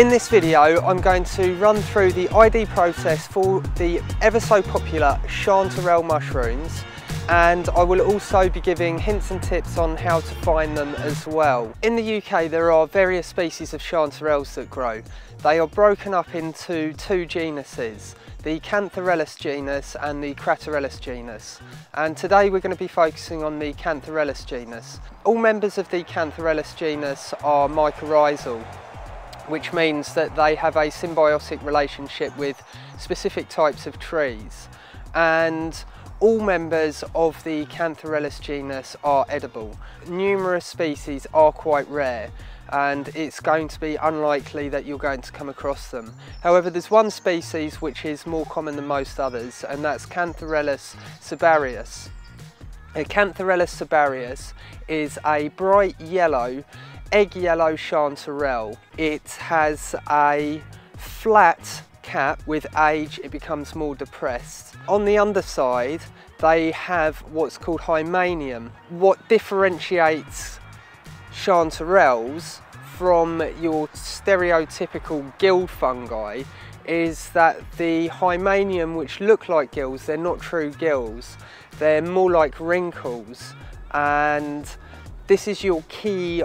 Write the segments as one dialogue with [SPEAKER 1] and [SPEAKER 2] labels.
[SPEAKER 1] In this video I'm going to run through the ID process for the ever so popular chanterelle mushrooms and I will also be giving hints and tips on how to find them as well. In the UK there are various species of chanterelles that grow. They are broken up into two genuses, the Cantharellus genus and the Craterellus genus. And today we're going to be focusing on the Cantharellus genus. All members of the Cantharellus genus are mycorrhizal, which means that they have a symbiotic relationship with specific types of trees. And all members of the Cantharellus genus are edible. Numerous species are quite rare and it's going to be unlikely that you're going to come across them. However, there's one species which is more common than most others and that's Cantharellus cibarius. Cantharellus cibarius is a bright yellow egg yellow chanterelle. It has a flat cap with age it becomes more depressed. On the underside they have what's called hymenium. What differentiates chanterelles from your stereotypical gill fungi is that the hymenium which look like gills, they're not true gills, they're more like wrinkles and this is your key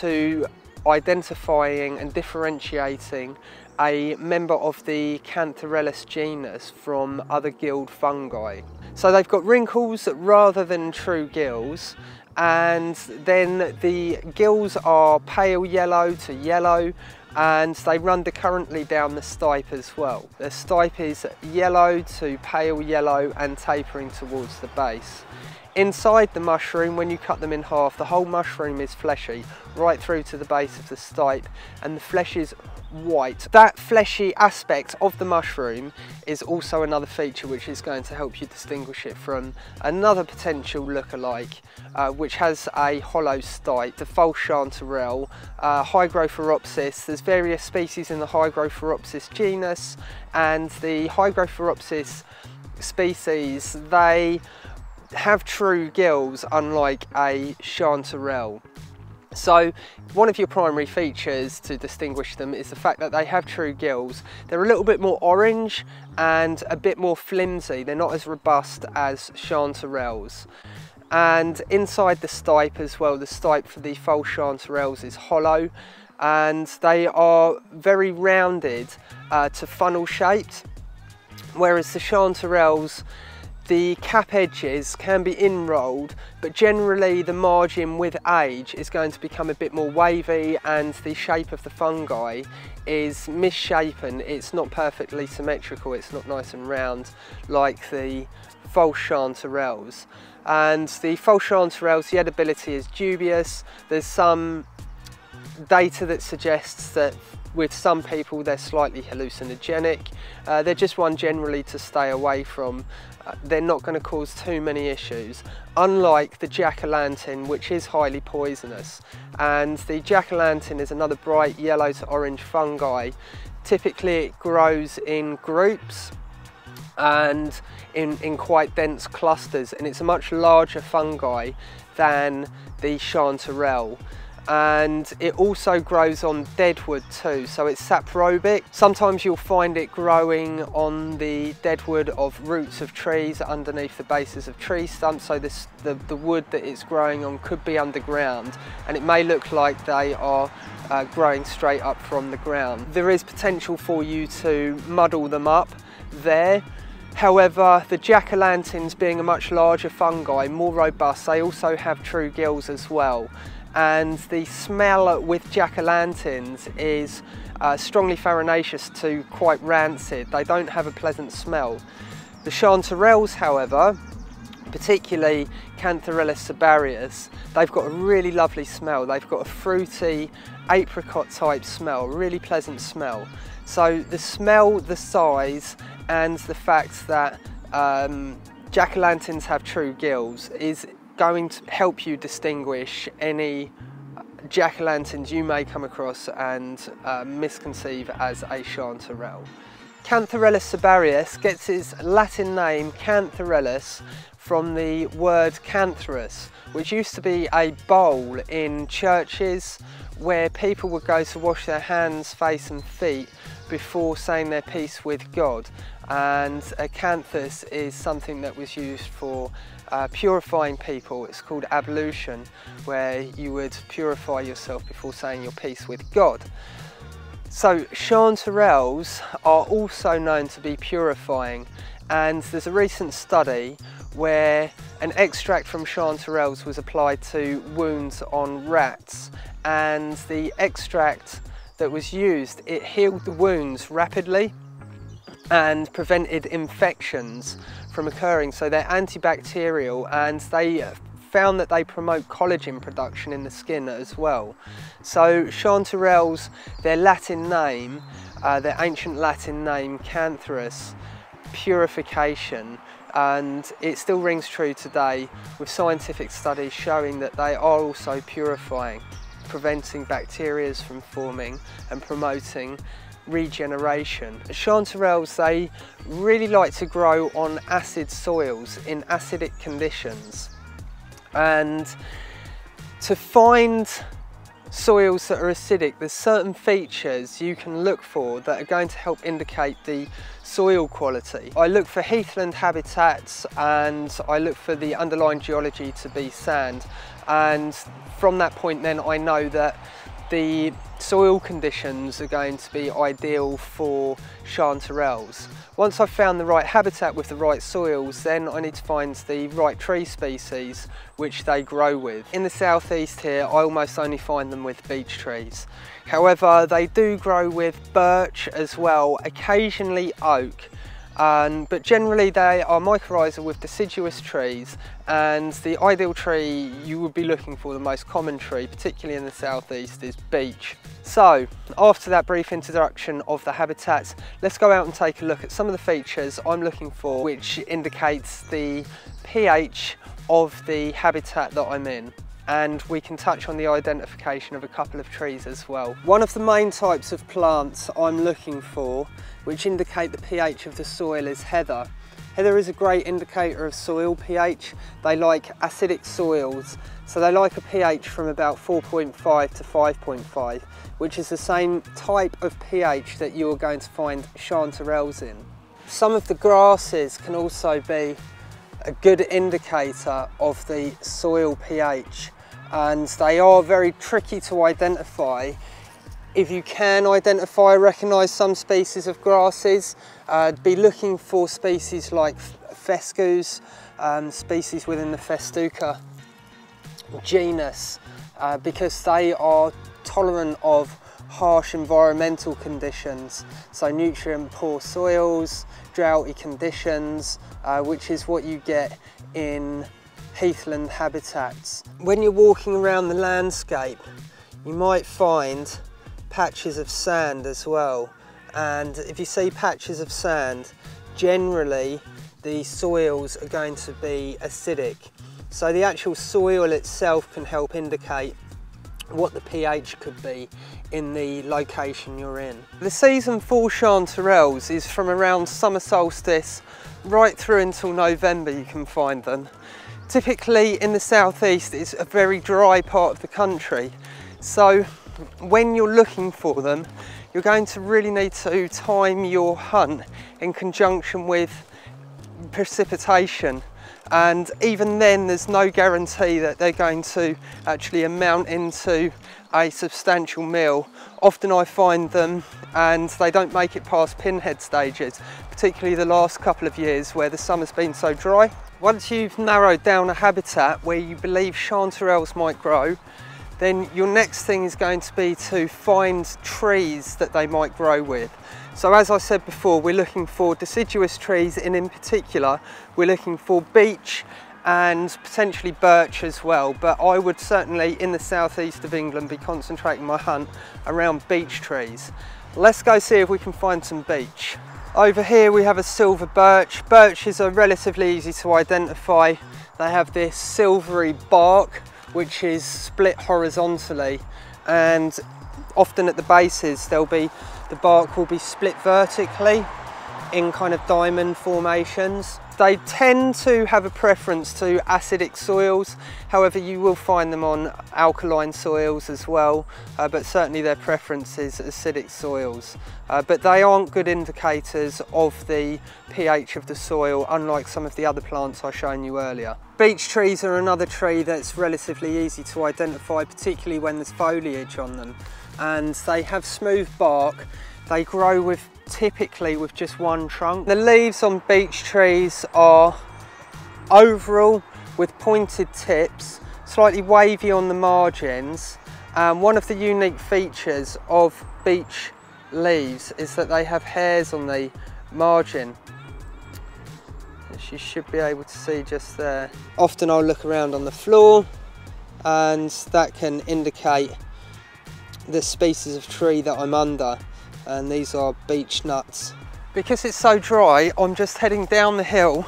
[SPEAKER 1] to identifying and differentiating a member of the Cantharellus genus from other gilled fungi. So they've got wrinkles rather than true gills and then the gills are pale yellow to yellow and they run decurrently down the stipe as well. The stipe is yellow to pale yellow and tapering towards the base. Inside the mushroom, when you cut them in half, the whole mushroom is fleshy, right through to the base of the stipe, and the flesh is white. That fleshy aspect of the mushroom is also another feature which is going to help you distinguish it from another potential look-alike, uh, which has a hollow stipe, the false chanterelle, uh. There's various species in the Hygrophoropsis genus, and the Hygrophoropsis species, they have true gills unlike a chanterelle. So one of your primary features to distinguish them is the fact that they have true gills. They're a little bit more orange and a bit more flimsy. They're not as robust as chanterelles. And inside the stipe as well, the stipe for the false chanterelles is hollow and they are very rounded uh, to funnel shaped. Whereas the chanterelles the cap edges can be in-rolled, but generally the margin with age is going to become a bit more wavy and the shape of the fungi is misshapen. It's not perfectly symmetrical, it's not nice and round like the false chanterelles. And the false chanterelles, the edibility is dubious. There's some data that suggests that with some people they're slightly hallucinogenic. Uh, they're just one generally to stay away from. Uh, they're not going to cause too many issues, unlike the jack-o'-lantern which is highly poisonous. And the jack-o'-lantern is another bright yellow to orange fungi. Typically it grows in groups and in, in quite dense clusters and it's a much larger fungi than the chanterelle and it also grows on deadwood too so it's saprobic. Sometimes you'll find it growing on the deadwood of roots of trees underneath the bases of tree stumps so this the, the wood that it's growing on could be underground and it may look like they are uh, growing straight up from the ground. There is potential for you to muddle them up there. However, the jack-o'-lanterns being a much larger fungi, more robust, they also have true gills as well and the smell with jack-o'-lanterns is uh, strongly farinaceous to quite rancid. They don't have a pleasant smell. The chanterelles, however, particularly Cantharellus cibarius, they've got a really lovely smell. They've got a fruity apricot type smell, really pleasant smell. So the smell, the size, and the fact that um, jack-o'-lanterns have true gills is going to help you distinguish any jack-o'-lanterns you may come across and uh, misconceive as a chanterelle. Cantharellus cibarius gets its Latin name Cantharellus from the word cantharus, which used to be a bowl in churches where people would go to wash their hands, face and feet before saying their peace with God. And a canthus is something that was used for uh, purifying people. It's called ablution, where you would purify yourself before saying your peace with God. So chanterelles are also known to be purifying and there's a recent study where an extract from chanterelles was applied to wounds on rats and the extract that was used, it healed the wounds rapidly and prevented infections from occurring. So they're antibacterial and they found that they promote collagen production in the skin as well. So chanterelles, their Latin name, uh, their ancient Latin name, Cantharus, purification, and it still rings true today with scientific studies showing that they are also purifying, preventing bacteria from forming and promoting regeneration. Chanterelles, they really like to grow on acid soils in acidic conditions and to find soils that are acidic, there's certain features you can look for that are going to help indicate the soil quality. I look for heathland habitats and I look for the underlying geology to be sand and from that point then I know that the soil conditions are going to be ideal for chanterelles. Once I've found the right habitat with the right soils, then I need to find the right tree species which they grow with. In the southeast here, I almost only find them with beech trees. However, they do grow with birch as well, occasionally oak, um, but generally they are mycorrhizal with deciduous trees and the ideal tree you would be looking for, the most common tree, particularly in the southeast, is beech. So after that brief introduction of the habitats, let's go out and take a look at some of the features I'm looking for which indicates the pH of the habitat that I'm in and we can touch on the identification of a couple of trees as well. One of the main types of plants I'm looking for which indicate the pH of the soil is heather. Heather is a great indicator of soil pH. They like acidic soils, so they like a pH from about 4.5 to 5.5, which is the same type of pH that you're going to find chanterelles in. Some of the grasses can also be a good indicator of the soil pH and they are very tricky to identify. If you can identify, recognise some species of grasses, uh, be looking for species like fescus, um, species within the Festuca genus, uh, because they are tolerant of harsh environmental conditions, so nutrient poor soils, droughty conditions, uh, which is what you get in heathland habitats. When you're walking around the landscape, you might find patches of sand as well. And if you see patches of sand, generally the soils are going to be acidic. So the actual soil itself can help indicate what the pH could be in the location you're in. The season for chanterelles is from around summer solstice right through until November you can find them. Typically in the southeast it's a very dry part of the country so when you're looking for them you're going to really need to time your hunt in conjunction with precipitation and even then there's no guarantee that they're going to actually amount into a substantial meal. Often I find them and they don't make it past pinhead stages, particularly the last couple of years where the summer's been so dry. Once you've narrowed down a habitat where you believe chanterelles might grow, then your next thing is going to be to find trees that they might grow with. So as I said before, we're looking for deciduous trees and in particular, we're looking for beech and potentially birch as well. But I would certainly, in the southeast of England, be concentrating my hunt around beech trees. Let's go see if we can find some beech. Over here we have a silver birch. Birches are relatively easy to identify. They have this silvery bark, which is split horizontally and often at the bases there'll be the bark will be split vertically in kind of diamond formations. They tend to have a preference to acidic soils, however you will find them on alkaline soils as well, uh, but certainly their preference is acidic soils. Uh, but they aren't good indicators of the pH of the soil, unlike some of the other plants I've shown you earlier. Beech trees are another tree that's relatively easy to identify, particularly when there's foliage on them. And they have smooth bark, they grow with typically with just one trunk. The leaves on beech trees are oval with pointed tips, slightly wavy on the margins. Um, one of the unique features of beech leaves is that they have hairs on the margin as you should be able to see just there. Often I'll look around on the floor and that can indicate the species of tree that I'm under and these are beech nuts. Because it's so dry, I'm just heading down the hill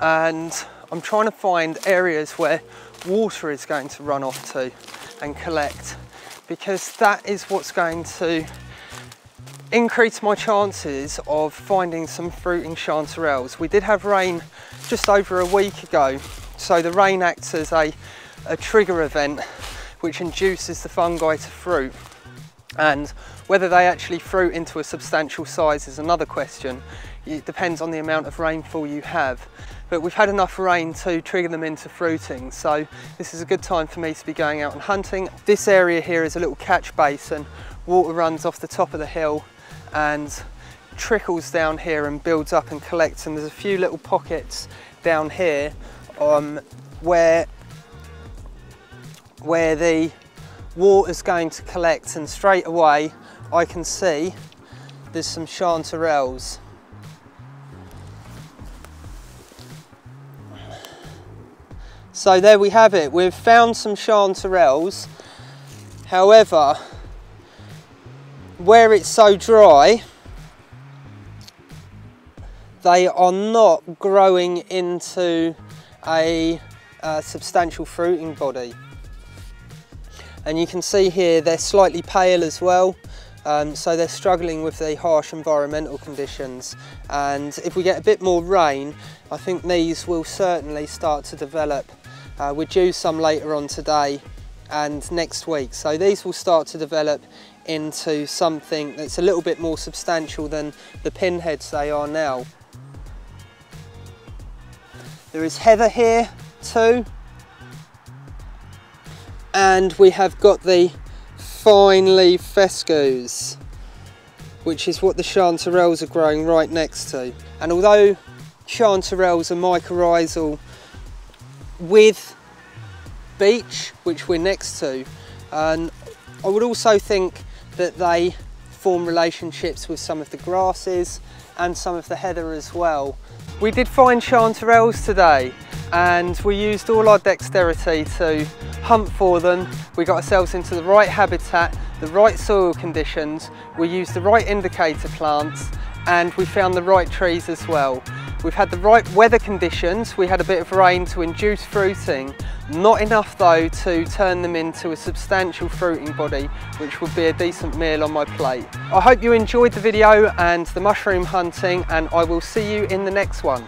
[SPEAKER 1] and I'm trying to find areas where water is going to run off to and collect because that is what's going to increase my chances of finding some fruiting chanterelles. We did have rain just over a week ago, so the rain acts as a, a trigger event which induces the fungi to fruit. And whether they actually fruit into a substantial size is another question. It depends on the amount of rainfall you have. But we've had enough rain to trigger them into fruiting, so this is a good time for me to be going out and hunting. This area here is a little catch basin. Water runs off the top of the hill and trickles down here and builds up and collects and there's a few little pockets down here um, where where the water's going to collect and straight away I can see there's some chanterelles. So there we have it, we've found some chanterelles. However, where it's so dry, they are not growing into a, a substantial fruiting body. And you can see here they're slightly pale as well. Um, so they're struggling with the harsh environmental conditions and if we get a bit more rain I think these will certainly start to develop. Uh, we're due some later on today and next week so these will start to develop into something that's a little bit more substantial than the pinheads they are now. There is heather here too and we have got the fine leaf fescues which is what the chanterelles are growing right next to and although chanterelles are mycorrhizal with beech which we're next to and I would also think that they form relationships with some of the grasses and some of the heather as well. We did find chanterelles today and we used all our dexterity to hunt for them. We got ourselves into the right habitat, the right soil conditions, we used the right indicator plants and we found the right trees as well. We've had the right weather conditions, we had a bit of rain to induce fruiting, not enough though to turn them into a substantial fruiting body, which would be a decent meal on my plate. I hope you enjoyed the video and the mushroom hunting and I will see you in the next one.